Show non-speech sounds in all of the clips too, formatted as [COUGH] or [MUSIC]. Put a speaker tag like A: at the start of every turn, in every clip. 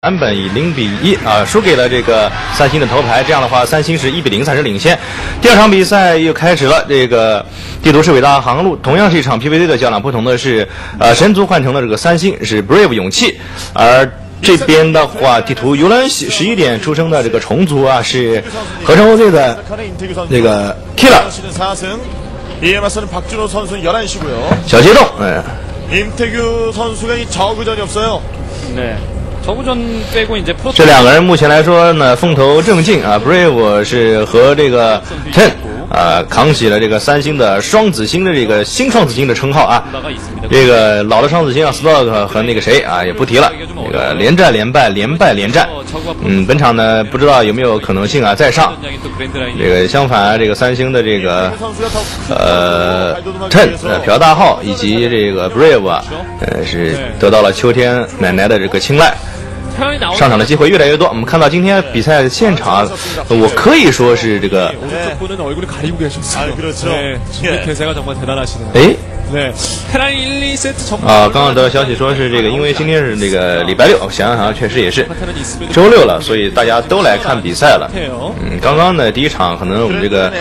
A: 版本以零比一啊输给了这个三星的头牌。这样的话三星是一比零才是领先。第二场比赛又开始了这个地图是伟大航路同样是一场 pvc 的较量不同的是呃神族换成了这个三星是 brave 勇气。而这边的话地图游轮十一点出生的这个虫族啊是合成后队的这个 killer 小
B: 激动嗯
A: 这两个人目前来说呢风头正劲啊 brave 是和这个 ten 呃，扛起了这个三星的双子星的这个新双子星的称号啊。这个老的双子星啊，Slog 和那个谁啊，也不提了。这个连战连败，连败连战。嗯，本场呢，不知道有没有可能性啊再上。这个相反、啊，这个三星的这个呃，Ten 呃朴大浩以及这个 Brave 啊，呃是得到了秋天奶奶的这个青睐。上场的机会越来越多。我们看到今天比赛现场，我可以说是这个。哎。
B: 对，
A: 啊，刚刚得到消息说是这个，因为今天是那个礼拜六，想想好确实也是周六了，所以大家都来看比赛了。嗯，刚刚呢第一场可能我们这个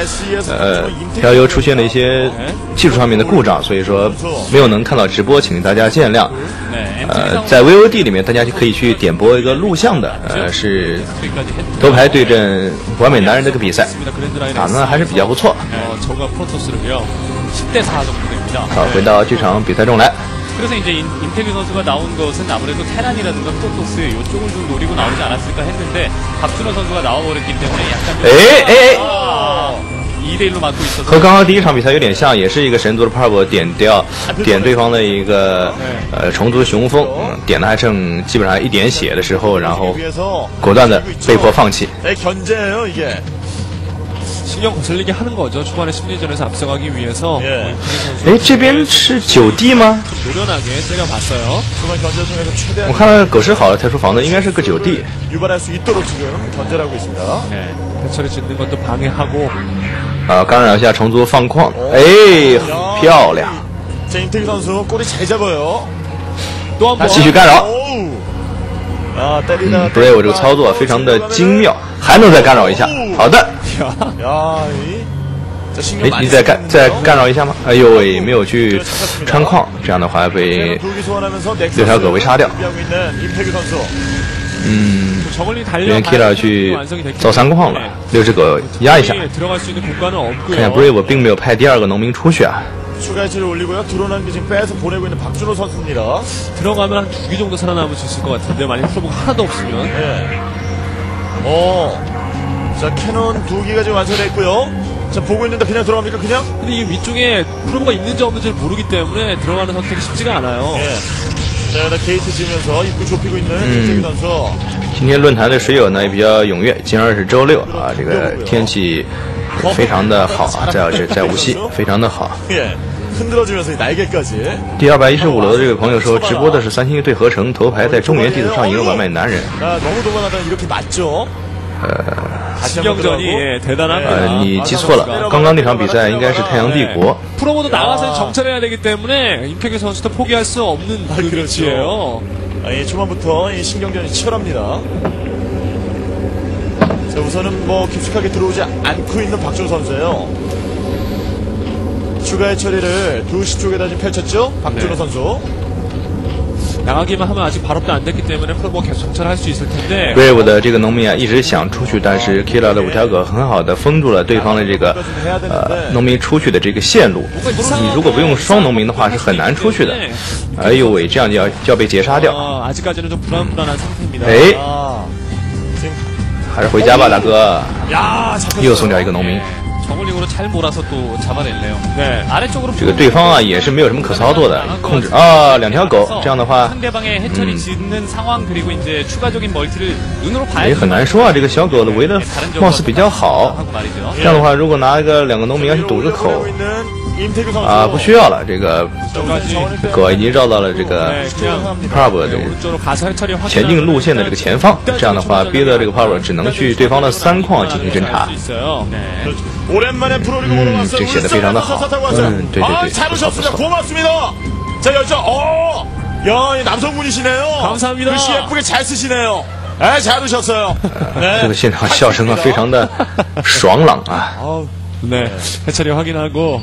A: 呃漂游出现了一些技术上面的故障，所以说没有能看到直播，请大家见谅。呃，在 VOD 里面大家就可以去点播一个录像的，呃是
B: 여기까지 했
A: 头牌对阵完美男人这个比赛，
B: 습니다 그랜드 라인
A: 打的还是比较不错。
B: 어, 저가 프로토스를요. 10대 4 정도 됩니다.
A: 好，回到这场比赛中来。
B: 그래서 이제 인, 임태규 선수가 나온 것은 아무래도 테란이라든가 프로토스 이쪽을 좀 노리고 나오지 않았을까 했는데 박준호 선수가 나와버렸기 때문에 약간
A: 哎哎哎！
B: 아,
A: 和刚刚第一场比赛有点像，也是一个神族的 Purple 点掉点对方的一个呃虫族雄风，嗯点的还剩基本上一点血的时候，然后
C: 위해서
A: 果断的被迫放弃。
C: 네, 견제예요 이게.
B: 신경 거슬리게 하는 거죠. 초반에 심리전에서 앞서가기 위해서
C: 예.
B: 임태규 선수
A: 哎，这边是九弟吗？
B: 좀 노련하게 때려봤어요.
C: 초반 견제 중에서
A: 我
C: 최대한
A: 看到狗食好了，特殊房子应该是个九弟。
C: 유발할 수 있도록 지금 견제를 하고 있습니다.
B: 네. 대처를 짓는 것도 방해하고
A: 啊，干扰一下虫族放矿，哎，漂亮！
C: 자, 임태규 선수 꼬리 잘 잡아요.
B: 또 한 번
A: 继续干扰。
C: 오우. 아, 때리다.
A: 嗯，Brave 这个操作非常的精妙，还能再干扰一下。好的，
C: 야, 이. 자, 신경
A: 哎，
C: 많이
A: 你再干
C: 쓰는군요.
A: 再干扰一下吗？哎呦喂，没有去穿矿，这样的话被
C: 두기 소환하면서 넥서스
A: 六条狗被杀掉。
C: 준비하고 있는 임태규 선수.
A: 嗯，
B: 저걸리
A: 这边
B: 달려
A: Kira 去
B: 완성이 됐기
A: 造三矿了
B: 때문에
A: ，六只狗压一下。
B: 들어갈 수 있는 공간은
A: 看见
B: 없고요.
A: Brave 并没有派第二个农民出去啊。
C: 추가 해체를 올리고요. 드론한 게 지금 빼서 보내고 있는 박준호 선수입니다.
B: 들어가면 한 두 개 정도 살아남을 수 있을 것 같은데 만약 프로브가 하나도 없으면
C: 예. 어. 자, 캐논 두 개가 지금 완성됐고요. 자, 보고 있는데 그냥 들어갑니까? 그냥?
B: 근데 이 위쪽에 프로브가 있는지 없는지 를 모르기 때문에 들어가는 선택이 쉽지가 않아요.
C: 예. 자, 나 게이트 지으면서 입구 좁히고 있는 임태규 선수.
A: 今天论坛的水友呢也比较踊跃，今儿是周六啊，这个天气非常的好啊，在这在无锡非常的好。
C: 예. 흔들어주면서 이 날개까지.
A: 第二百一十五楼的这个朋友说，直播的是三星对合成头牌在中原地图上赢了完美男人。
C: 아, 너무 도관하다 이렇게 맞죠? 다시 한번
B: 신경전이
C: 들어가고.
B: 예, 대단합니다.
A: 呃，你记错了，刚刚那场比赛应该是太阳帝国。
B: 프로보도 나가서 정찰해야 되기 때문에 임태규 선수도 포기할 수 없는 그
C: 그렇죠.
B: 위치예요.
C: 아, 이 초반부터 이 신경전이 치열합니다. 자, 우선은 뭐 깊숙하게 들어오지 않고 있는 박준 선수예요. 추가의 처리를 2시 쪽에다 지금 펼쳤죠? 박준호
B: 네.
C: 선수.
B: 나가기만 하면 아직 발업도 안 됐기 때문에 프로보가 계속 정찰할 수 있을 텐데
A: Brave 的这个农民啊，一直想出去，但是 Killer 的五条狗很好的封住了对方的这个呃农民出去的这个线路。你如果不用双农民的话，是很难出去的。哎呦喂，这样就要就要被截杀掉。
B: 어, 아직까지는 좀 불안불안한 상태입니다.
A: 哎，
C: 아, 지금
A: 还是回家吧，大哥。
C: 야, 잡혔어요.
A: 又送掉一个农民。
B: 저글링으로 잘 몰아서 또 잡아냈네요. 네, 아래쪽으로
A: 这个对方啊也是没有什么可操作的，控制啊两条狗，这样的话
B: 상대방의 해처리 짓는 상황 그리고 이제 추가적인 멀티를 눈으로 봐야
A: 也很难说啊。这个小狗的围的貌似比较好，
B: 하고 말이죠.
A: 这样的话如果拿一个两个农民要去堵个口
C: 보내고 있는 임태규 선수.
A: 啊，不需要了。这个
B: 여기까지
A: 狗已经绕到了这个
B: 네, 그냥
A: Pub 这个
B: 오른쪽으로 가서 해처리 확인하면
A: 前进路线的这个前方，这样的话逼得这个 Power 只能去对方的三矿进行侦查
B: 수 。 있어요. 네.
C: 오랜만에 프로리그
A: 음,
C: 보러 왔어요.
A: 제写得非常的好。
C: 울산 타고 왔어요.
A: 음, 对对对
C: 아, 잘
A: 不错
C: 오셨습니다.
A: 不错
C: 고맙습니다. 자, 여기서 어 야, 이 남성분이시네요.
D: 감사합니다.
C: 글씨 예쁘게 잘 쓰시네요. 예, 잘 두셨어요. 네.
A: 这个现场笑声啊，非常的爽朗啊。
D: 네, 해처리 확인하고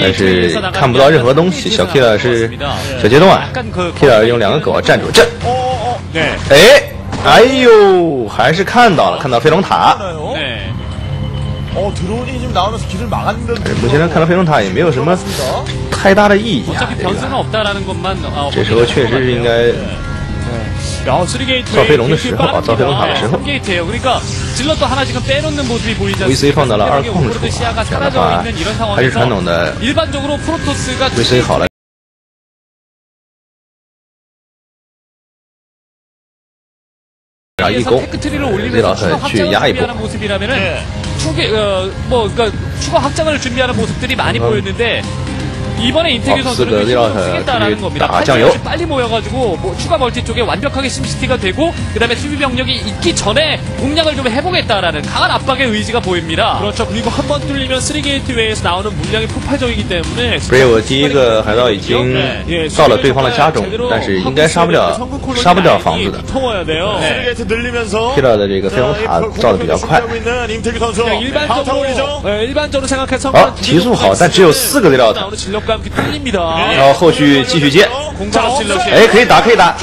A: 但是看不到任何东西，小 Ker 是小激动啊，Ker 用两个狗站住，
C: 这，
D: 诶，
A: 哎，哎呦，还是看到了，看到飞龙塔，目前来看到飞龙塔也没有什么太大的意义，啊？这时候确实是应该。
D: 야, 3게이트
A: 造飞龙的时候啊，造飞龙塔的时候。
B: 게이트예요. 그러니까 질럿도 하나 지금 빼놓는 모습이 보이지
A: VC
B: 않습니까?
A: 放到了二控处
B: 오버로드 ， 시야가
A: 这样的
B: 사라져
A: 话
B: 있는 이런
A: 还是传统
B: 상황에서
A: 的
B: 일반적으로 프로토스가
A: VC 好了，然后一
B: 위에서
A: 攻，
B: 테크트리를
A: 这
B: 올리면서
A: 老
B: 추가
A: 特去
B: 확장을
A: 压一波
B: 준비하는 ， 모습이라면은
C: 네.
B: 추계 어뭐 그러니까 추가 확장을 준비하는 모습들이 많이
A: 음.
B: 보였는데 이번에 인테규
A: 어,
B: 선수는
A: 쓰그
B: 그 신경
A: 리라트
B: 쓰겠다라는
A: 둘이
B: 겁니다.
A: 다
B: 빨리,
A: 짱요.
B: 빨리 모여가지고 뭐 추가 멀티 쪽에 완벽하게 심시티가 되고 그다음에 수비 병력이 있기 전에 공략을 좀 해보겠다라는 강한 압박의 의지가 보입니다.
D: 그렇죠. 그리고 한 번 뚫리면 3게이트 외에서 나오는 물량이 폭발적이기 때문에
A: 不是我第一个海盗已经到了对方的家中，但是应该杀不了杀不掉房子的。
D: 통워야 돼요.
C: 스리게이트 늘리면서.
A: K 的这个飞龙塔造的比较快，
C: 공격하고 있는 임태규 선수.
D: 그냥
C: 바타
D: 일반적으로
C: 올리죠.
D: 네, 일반적으로 생각해서
A: 好提速好，但只有四个 Z 料塔， 然后后续继续接，哎，可以打，可以打，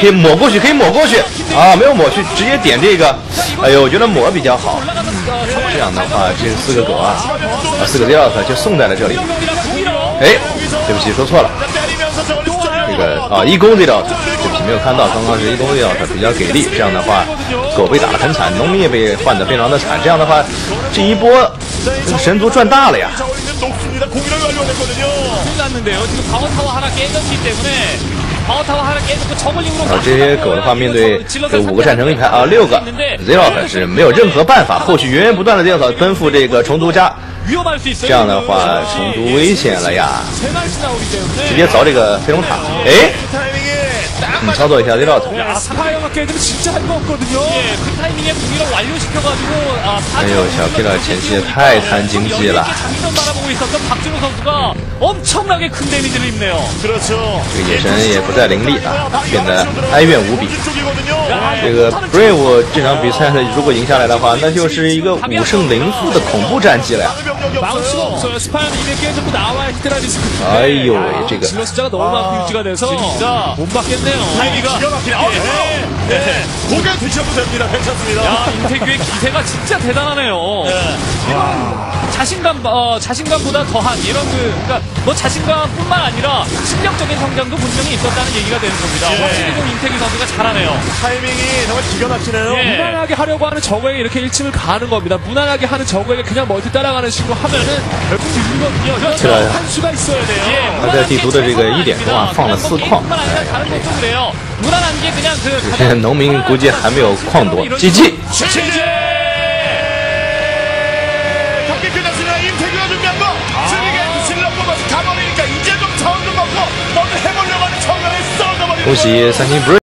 A: 可以抹过去，可以抹过去，啊，没有抹去，直接点这个，哎呦，我觉得抹比较好，这样的话，这四个狗啊，啊四个 d e l 就送在了这里，哎，对不起，说错了，这个啊，一攻 d e l 对不起，没有看到，刚刚是一攻 d e l 比较给力，这样的话，狗被打得很惨，农民也被换得非常的惨，这样的话，这一波这神族赚大了呀！这些狗的话，面对这五个战神一排啊，六个 Zero 是没有任何办法，后续源源不断的电草奔赴这个虫族家，这样的话虫族危险了呀！直接凿这个飞龙塔，哎。
C: 타이밍이 딱
A: 你操作一下 Z 料塔，
D: 야, 스파이어가 깨지면 진짜 할 거 없거든요.
B: 예, 그 타이밍에 공격을 완료시켜가지고 아,
A: 哎呦小 K 的前期太贪经济了
B: 장전 바라보고 있었던 박준호 선수가 엄청나게 큰 데미지를 입네요.
C: 그렇죠.
A: 这个野神也不再凌厉啊，变得哀怨无比。
C: 쪽이거든요.
A: 这个 Brave 这场比赛呢，如果赢下来的话，那就是一个五胜零负的恐怖战绩了呀！
D: 마우스가
C: 없어요.
D: 스파이는 이미 깨졌고 나와야 히트라 리스크.
A: 아이요, 지금.
D: 질러 숫자가 너무 많고 아, 유지가 돼서
B: 진짜
D: 못 받겠네요.
C: 타이밍가 기가 막히네. 아, 네. 네. 네. 고개 드셔도 됩니다. 괜찮습니다.
B: 야, 인태규의 기세가 진짜 대단하네요. 네. 자신감, 어, 자신감보다 더한 이런 그, 그러니까 뭐 자신감뿐만 아니라 실력적인 성장도 분명히 있었다는 얘기가 되는 겁니다.
C: 예.
B: 확실히 좀 임태규 선수가 잘하네요.
C: 타이밍이 정말 기가 막히네요.
B: 예.
D: 무난하게 하려고 하는 저거에게 이렇게 1층을 가는 겁니다. 무난하게 하는 저거에게 그냥 멀티 따라가는 식으로 하면은 결국 밀리거든요. 그렇죠.
A: 그래요.
D: 한 수가 있어야 돼요.
B: 예,
A: 他在地图的这个一点中啊，放了四矿，
B: 뿐만 아니라 다른 것도 그래요. 무난한 게 그냥 그
A: 现在农民估计还没有矿多。GG， [LAUGHS]
C: 임태규가 준비한 거, 쓰리게이트 실력 뽑아서 가버리니까 이제 좀 차원 좀 받고, 먼저 해보려고 하는 청년이 썩어버리는
A: 거예요.